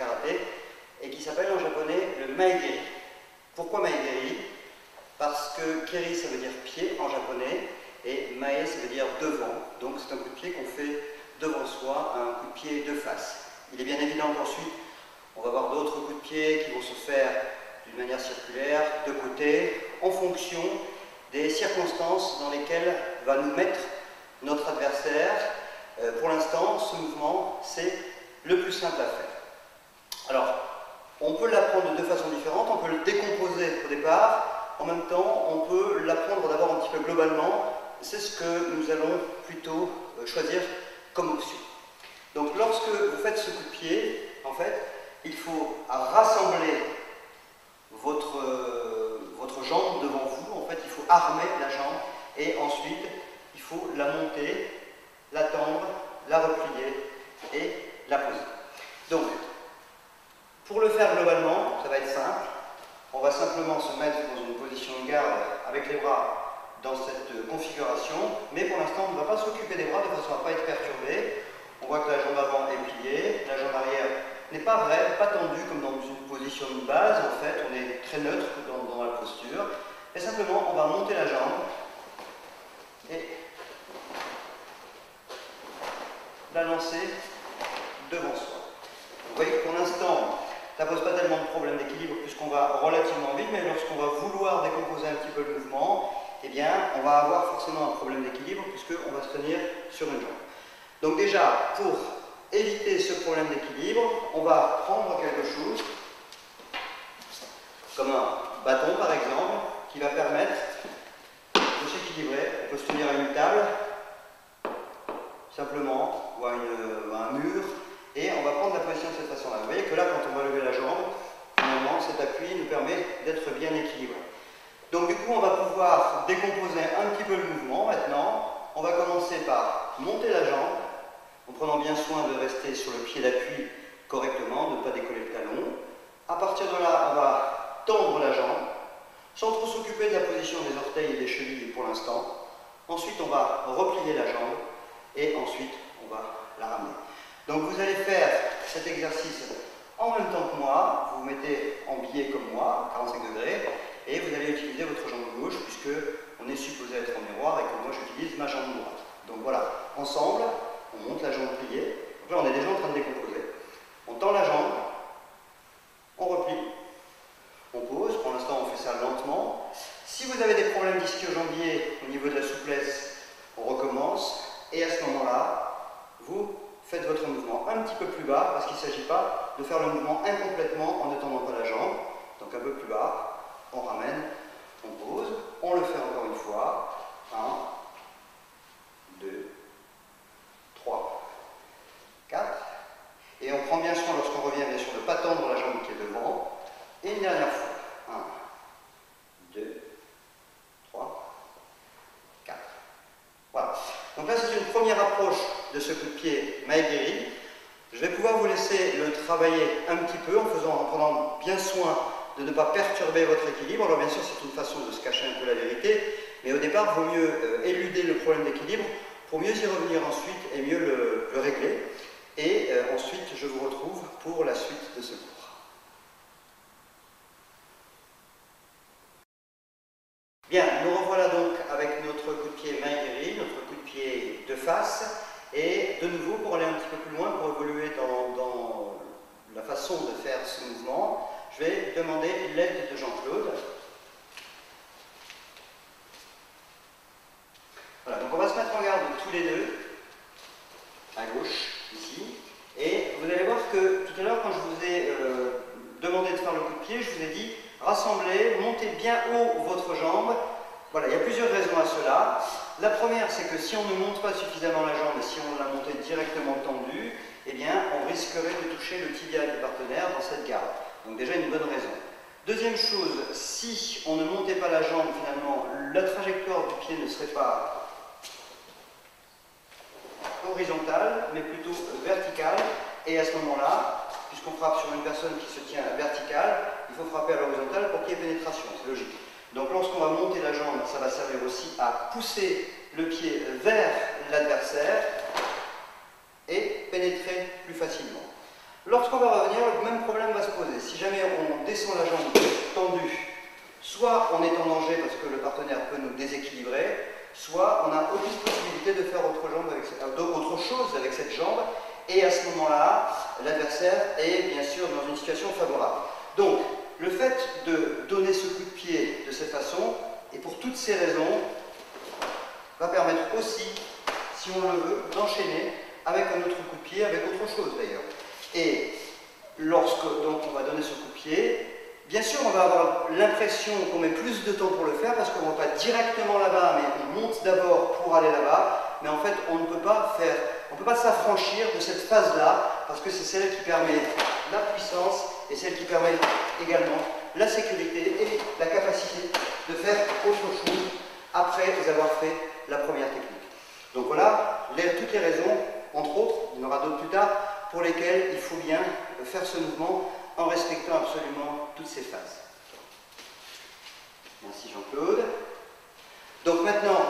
karaté et qui s'appelle en japonais le maegeri. Pourquoi maegeri Parce que keri ça veut dire pied en japonais et mae ça veut dire devant. Donc c'est un coup de pied qu'on fait devant soi, un coup de pied de face. Il est bien évident qu'ensuite on va avoir d'autres coups de pied qui vont se faire d'une manière circulaire, de côté, en fonction des circonstances dans lesquelles va nous mettre notre adversaire. Euh, pour l'instant, ce mouvement, c'est le plus simple à faire. Alors, on peut l'apprendre de deux façons différentes. On peut le décomposer au départ. En même temps, on peut l'apprendre d'abord un petit peu globalement. C'est ce que nous allons plutôt euh, choisir comme option. Donc, lorsque vous faites ce coup de pied, en fait, il faut rassembler votre, euh, votre jambe devant vous. En fait, il faut armer la jambe et ensuite, il faut la monter, la tendre, la replier et la poser pour le faire globalement, ça va être On va simplement se mettre dans une position de garde avec les bras dans cette configuration, mais pour l'instant, on ne va pas s'occuper des bras de façon à ne pas être perturbé. On voit que la jambe avant est pliée, la jambe arrière n'est pas vrai, pas tendu comme dans une position de base, en fait, on est très neutre dans la posture. Et simplement, on va monter la jambe. Et la lancer devant soi. Vous voyez que pour l'instant, ça pose pas tellement de problème d'équilibre puisqu'on va relativement vite, mais lorsqu'on va vouloir décomposer un petit peu le mouvement, eh bien, on va avoir forcément un problème d'équilibre puisqu'on va se tenir sur une jambe. Donc déjà, pour éviter ce problème d'équilibre, on va prendre quelque chose, comme un bâton par exemple, qui va permettre de s'équilibrer. On peut se tenir à une table, simplement, ou à, un mur, et on va prendre la position de cette façon-là. Vous voyez que là, quand on va lever la jambe, finalement, cet appui nous permet d'être bien équilibré. Donc du coup, on va pouvoir décomposer un petit peu le mouvement maintenant. On va commencer par monter la jambe, en prenant bien soin de rester sur le pied d'appui correctement, de ne pas décoller le talon. À partir de là, on va tendre la jambe, sans trop s'occuper de la position des orteils et des chevilles pour l'instant. Ensuite, on va replier la jambe et ensuite, on va la ramener. Donc vous allez faire cet exercice en même temps que moi, vous vous mettez en biais comme moi, 45 degrés, et vous allez utiliser votre jambe gauche, puisque on est supposé être en miroir et que moi j'utilise ma jambe droite. Donc voilà, ensemble, on monte la jambe pliée. Donc là, on est déjà en train de décomposer. On tend la jambe, on replie, on pose. Pour l'instant, on fait ça lentement. Si vous avez des problèmes d'ischio-jambier au niveau de la souplesse, on recommence. Et à ce moment-là, vous faites votre mouvement un petit peu plus bas, parce qu'il ne s'agit pas de faire le mouvement incomplètement en ne tendant pas la jambe. Donc un peu plus bas, on ramène, on pose, on le fait encore une fois. 1, 2, 3, 4. Et on prend bien soin lorsqu'on revient, bien sûr, de ne pas tendre la jambe qui est devant. Et une dernière fois. 1, 2, 3, 4. Voilà. Donc là, c'est une première approche de ce coup de pied Maegiri. Je vais pouvoir vous laisser le travailler un petit peu en, faisant, en prenant bien soin de ne pas perturber votre équilibre. Alors bien sûr, c'est une façon de se cacher un peu la vérité, mais au départ, il vaut mieux euh, éluder le problème d'équilibre pour mieux y revenir ensuite et mieux le, régler. Et euh, ensuite, je vous retrouve pour la suite de ce cours. Bien, nous revoilà donc avec notre coup de pied main notre coup de pied de face. Et de nouveau, pour aller un petit peu plus loin, pour évoluer dans la façon de faire ce mouvement, je vais demander l'aide de Jean-Claude. Voilà, donc on va se mettre en garde tous les deux, à gauche, ici. Et vous allez voir que tout à l'heure, quand je vous ai euh, demandé de faire le coup de pied, je vous ai dit rassemblez, montez bien haut votre jambe. Voilà, il y a plusieurs raisons à cela. La première, c'est que si on ne monte pas suffisamment la jambe et si on la montait directement tendue, eh on risquerait de toucher le tibia du partenaire dans cette garde. Donc déjà une bonne raison. Deuxième chose, si on ne montait pas la jambe, finalement, la trajectoire du pied ne serait pas horizontale, mais plutôt verticale. Et à ce moment-là, puisqu'on frappe sur une personne qui se tient verticale, il faut frapper à l'horizontale pour qu'il y ait pénétration, c'est logique. Donc lorsqu'on va monter la jambe, ça va servir aussi à pousser le pied vers l'adversaire et pénétrer plus facilement. Lorsqu'on va revenir, le même problème va se poser. Si jamais on descend la jambe tendue, soit on est en danger parce que le partenaire peut nous déséquilibrer, soit on n'a aucune possibilité de faire autre, autre chose avec cette jambe, et à ce moment-là, l'adversaire est bien sûr dans une situation favorable. Donc, le fait de donner ce coup de pied de cette façon, et pour toutes ces raisons, va permettre aussi, si on le veut, d'enchaîner avec un autre coup de pied, avec autre chose d'ailleurs. Et lorsque donc on va donner ce coup de pied, bien sûr on va avoir l'impression qu'on met plus de temps pour le faire parce qu'on ne va pas directement là-bas, mais on monte d'abord pour aller là-bas, mais en fait on ne peut pas faire, on ne peut pas s'affranchir de cette phase-là parce que c'est celle qui permet la puissance et celle qui permet également la sécurité et la capacité de faire autre chose après avoir fait la première technique. Donc voilà toutes les raisons, entre autres, il y en aura d'autres plus tard, pour lesquelles il faut bien faire ce mouvement en respectant absolument toutes ces phases. Merci Jean-Claude. Donc maintenant,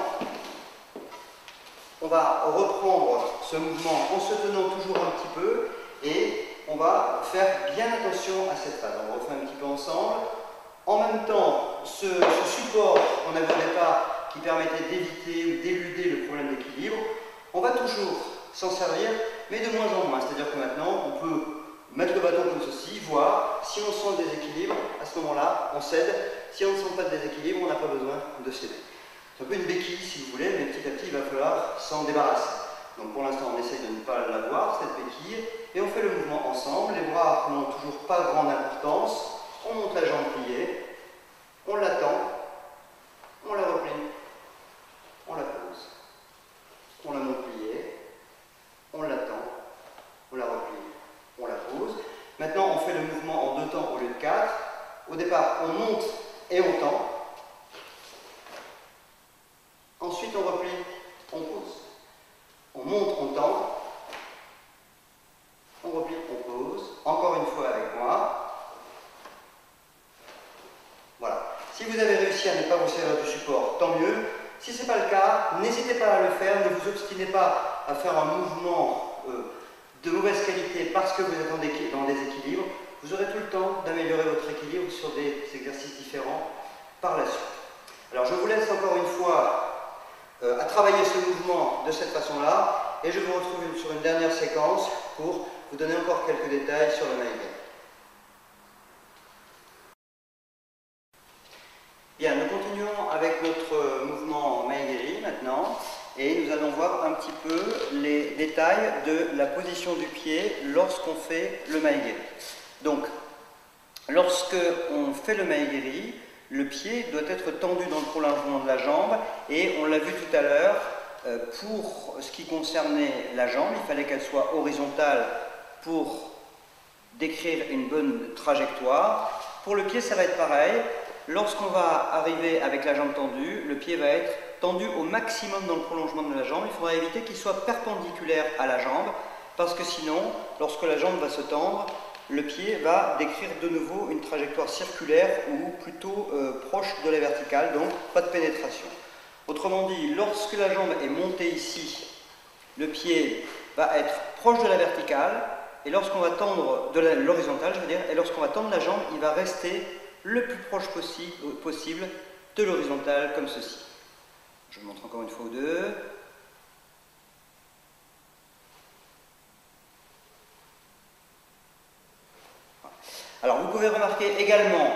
on va reprendre ce mouvement en se tenant toujours un petit peu et on va faire bien attention à cette phase. On refait un petit peu ensemble. En même temps, ce, support qu'on avait au départ qui permettait d'éviter ou d'éluder le problème d'équilibre, on va toujours s'en servir, mais de moins en moins. C'est-à-dire que maintenant, on peut mettre le bâton comme ceci, voir si on sent le déséquilibre, à ce moment-là, on cède. Si on ne sent pas de déséquilibre, on n'a pas besoin de céder. C'est un peu une béquille, si vous voulez, mais petit à petit, il va falloir s'en débarrasser. Donc pour l'instant, on essaye de ne pas l'avoir, cette béquille, et on fait le mouvement ensemble. Les bras n'ont toujours pas grande importance. On monte la jambe pliée, on l'attend, on la replie, on la pose. On la monte pliée, on l'attend, on la replie, on la pose. Maintenant, on fait le mouvement en deux temps au lieu de quatre. Au départ, on monte et on tend. Ensuite, on replie. On monte, on tend. On replie, on pose. Encore une fois avec moi. Voilà. Si vous avez réussi à ne pas vous servir du support, tant mieux. Si ce n'est pas le cas, n'hésitez pas à le faire. Ne vous obstinez pas à faire un mouvement euh, de mauvaise qualité parce que vous êtes dans des équilibres. Vous aurez tout le temps d'améliorer votre équilibre sur des exercices différents par la suite. Alors je vous laisse encore une fois euh, à travailler ce mouvement de cette façon-là. Et je vous retrouve sur une dernière séquence pour vous donner encore quelques détails sur le Maïgé. Bien, nous continuons avec notre mouvement Maïgeri maintenant. Et nous allons voir un petit peu les détails de la position du pied lorsqu'on fait le Maïgeri. Donc, lorsque on fait le Maïgeri, le pied doit être tendu dans le prolongement de la jambe et on l'a vu tout à l'heure, euh, pour ce qui concernait la jambe, il fallait qu'elle soit horizontale pour décrire une bonne trajectoire. Pour le pied, ça va être pareil. Lorsqu'on va arriver avec la jambe tendue, le pied va être tendu au maximum dans le prolongement de la jambe. Il faudra éviter qu'il soit perpendiculaire à la jambe, parce que sinon, lorsque la jambe va se tendre, le pied va décrire de nouveau une trajectoire circulaire ou plutôt euh, proche de la verticale, donc pas de pénétration. Autrement dit, lorsque la jambe est montée ici, le pied va être proche de la verticale, et lorsqu'on va tendre de l'horizontale, et lorsqu'on va tendre la jambe, il va rester le plus proche possible de l'horizontale, comme ceci. Je vous montre encore une fois ou deux. Alors vous pouvez remarquer également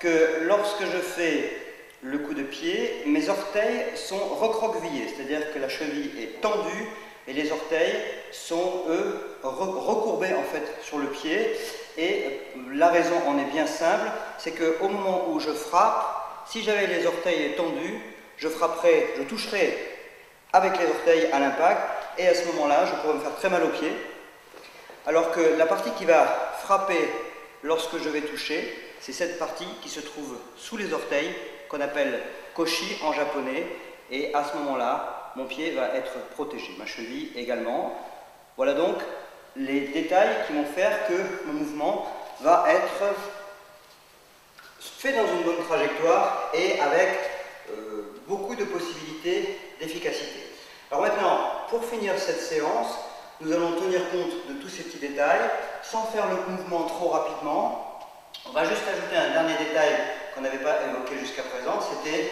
que lorsque je fais le coup de pied, mes orteils sont recroquevillés, c'est-à-dire que la cheville est tendue et les orteils sont, eux, recourbés en fait sur le pied. Et la raison en est bien simple, c'est qu'au moment où je frappe, si j'avais les orteils tendus, je frapperais, je toucherais avec les orteils à l'impact, et à ce moment-là, je pourrais me faire très mal au pied. Alors que la partie qui va frapper lorsque je vais toucher, c'est cette partie qui se trouve sous les orteils, qu'on appelle koshi en japonais, et à ce moment-là, mon pied va être protégé, ma cheville également. Voilà donc les détails qui vont faire que mon mouvement va être fait dans une bonne trajectoire et avec euh, beaucoup de possibilités d'efficacité. Alors maintenant, pour finir cette séance, nous allons tenir compte de tous ces petits détails sans faire le mouvement trop rapidement. On va juste ajouter un dernier détail qu'on n'avait pas évoqué jusqu'à présent, c'était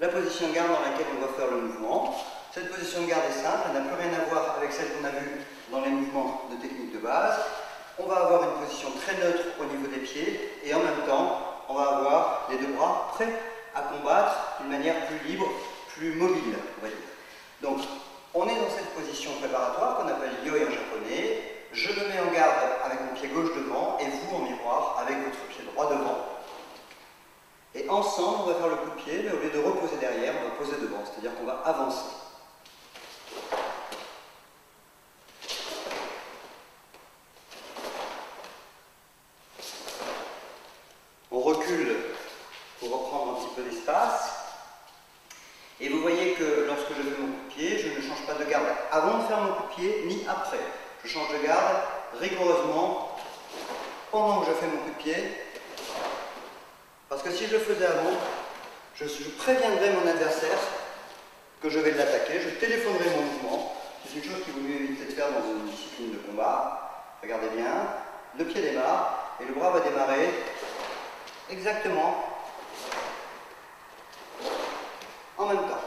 la position de garde dans laquelle on va faire le mouvement. Cette position de garde est simple, elle n'a plus rien à voir avec celle qu'on a vue dans les mouvements de technique de base. On va avoir une position très neutre au niveau des pieds et en même temps, on va avoir les deux bras prêts à combattre d'une manière plus libre, plus mobile. Donc, on est dans cette position préparatoire qu'on appelle yoi en japonais. Je me mets en garde avec mon pied gauche devant et vous en miroir avec votre pied droit devant. Et ensemble, on va faire le coup de pied, mais au lieu de reposer derrière, on va poser devant, c'est-à-dire qu'on va avancer. On recule pour reprendre un petit peu d'espace. Et vous voyez que lorsque je fais mon coup de pied, je ne change pas de garde avant de faire mon coup de pied, ni après. Je change de garde rigoureusement pendant que je fais mon coup de pied. Parce que si je le faisais avant, je, préviendrais mon adversaire que je vais l'attaquer, je téléphonerai mon mouvement. C'est une chose qu'il vaut mieux éviter de faire dans une discipline de combat. Regardez bien, le pied démarre et le bras va démarrer exactement en même temps.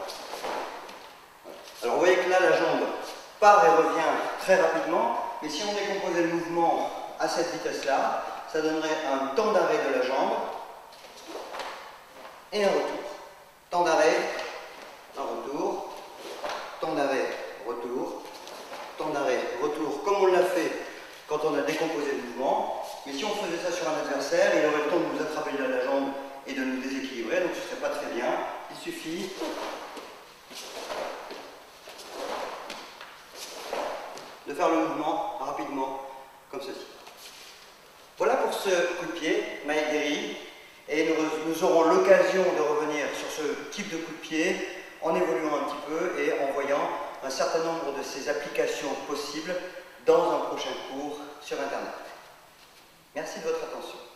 Alors vous voyez que là, la jambe part et revient très rapidement, mais si on décomposait le mouvement à cette vitesse-là, ça donnerait un temps d'arrêt de la jambe et un retour. Temps d'arrêt, un retour, temps d'arrêt, retour, temps d'arrêt, retour, comme on l'a fait quand on a décomposé le mouvement. Mais si on faisait ça sur un adversaire, il aurait le temps de nous attraper la jambe et de nous déséquilibrer, donc ce ne serait pas très bien. Il suffit de faire le mouvement rapidement, comme ceci. Voilà pour ce coup de pied, Maïgeri, et nous, aurons l'occasion de revenir sur ce type de coup de pied en évoluant un petit peu et en voyant un certain nombre de ces applications possibles dans un prochain cours sur Internet. Merci de votre attention.